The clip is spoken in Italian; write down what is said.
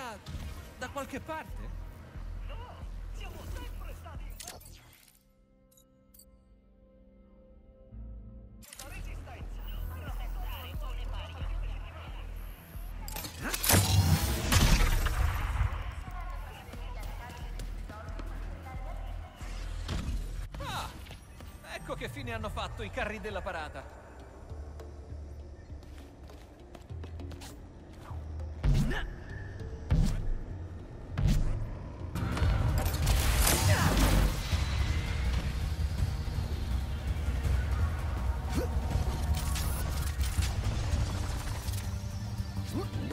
metterà da qualche parte? No, siamo sempre stati la resistenza. Protestare con le pari. Ah! Ecco che fine hanno fatto i carri della parata. うん